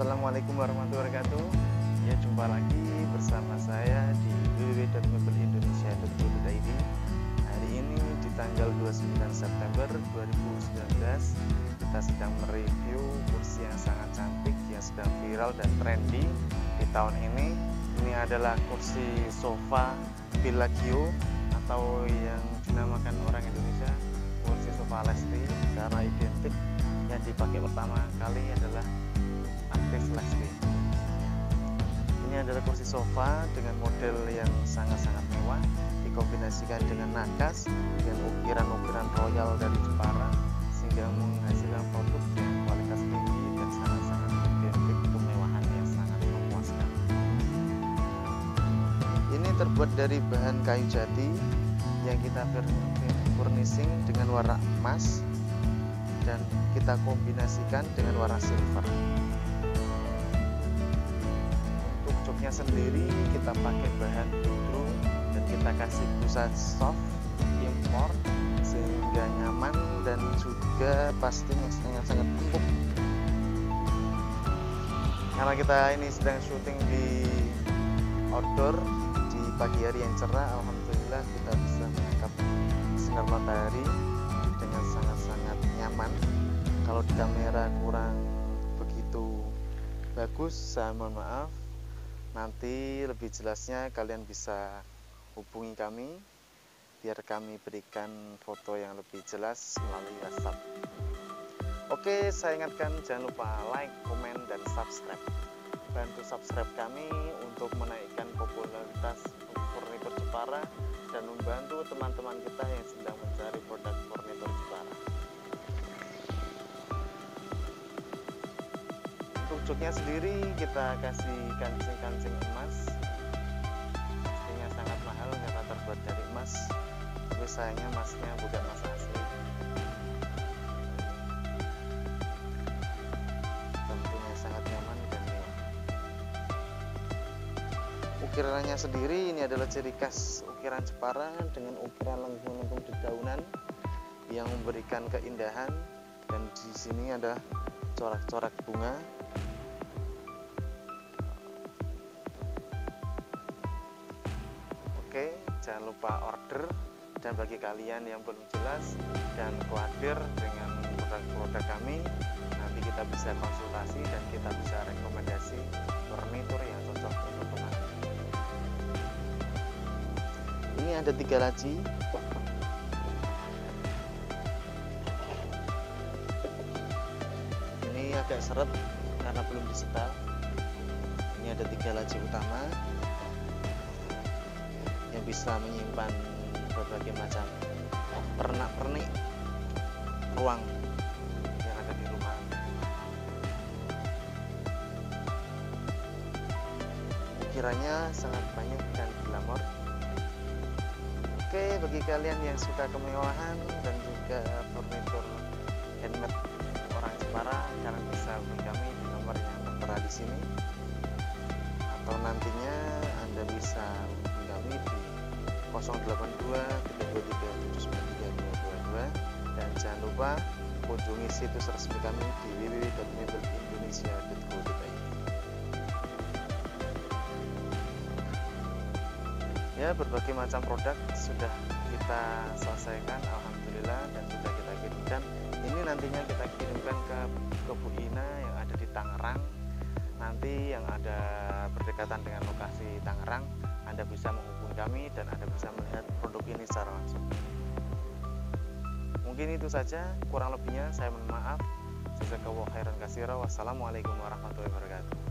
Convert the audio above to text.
Assalamualaikum warahmatullahi wabarakatuh. Ya jumpa lagi bersama saya di www.mebelindonesia.co.id Hari ini di tanggal 29 September 2019 Kita sedang mereview kursi yang sangat cantik Yang sedang viral dan trendy di tahun ini. Ini adalah kursi sofa Villagio Atau yang dinamakan orang Indonesia kursi sofa Lesti Karena identik. Yang dipakai pertama kali adalah artis Lesti. Ini adalah kursi sofa dengan model yang sangat-sangat mewah dikombinasikan dengan nakas dengan ukiran-ukiran royal dari Jepara sehingga menghasilkan produk dengan kualitas tinggi dan sangat-sangat identik kemewahan yang sangat memuaskan. Ini terbuat dari bahan kayu jati yang kita furnishing dengan warna emas dan kita kombinasikan dengan warna silver joknya sendiri kita pakai bahan butru dan kita kasih busa soft import sehingga nyaman dan juga pastinya sangat-sangat empuk. Karena kita ini sedang syuting di outdoor di pagi hari yang cerah Alhamdulillah kita bisa menangkap sinar matahari dengan sangat-sangat nyaman. Kalau di kamera kurang begitu bagus saya mohon maaf nanti lebih jelasnya kalian bisa hubungi kami biar kami berikan foto yang lebih jelas melalui whatsapp. Oke saya ingatkan jangan lupa like, komen, dan subscribe. Bantu subscribe kami untuk menaikkan popularitas furnitur Jepara dan membantu teman-teman kita yang sedang mencari produk furnitur Jepara Untuk sendiri kita kasih kancing-kancing emas. Pastinya sangat mahal karena terbuat dari emas. Tapi sayangnya emasnya bukan emas asli. Tentunya sangat nyaman dan mewah. Ukirannya sendiri ini adalah ciri khas ukiran Jepara Dengan ukiran lengkung-lengkung dedaunan Yang memberikan keindahan. Dan di sini ada corak-corak bunga jangan lupa order dan bagi kalian yang belum jelas dan khawatir dengan produk-produk kami, nanti kita bisa konsultasi dan kita bisa rekomendasi furnitur yang cocok untuk teman. Ini ada tiga laci. Ini agak seret karena belum disetel. Ini ada tiga laci utama yang bisa menyimpan berbagai macam pernak-pernik ruang yang ada di rumah. Ukirannya sangat banyak dan glamor. Oke, bagi kalian yang suka kemewahan dan juga furnitur handmade orang Jepara, kalian bisa hubungi kami di nomor yang tertera di sini. Atau nantinya 082 dan jangan lupa kunjungi situs resmi kami di www.mebelindonesia.co.id ya berbagai macam produk sudah kita selesaikan Alhamdulillah dan sudah kita kirimkan. Ini nantinya kita kirimkan ke, ke Bu Ina yang ada di Tangerang. Nanti yang ada berdekatan dengan lokasi Tangerang Anda bisa menghubungi kami dan Anda bisa melihat produk ini secara langsung. Mungkin itu saja kurang lebihnya saya mohon maaf. Jazakallahu khairan kasira wassalamualaikum warahmatullahi wabarakatuh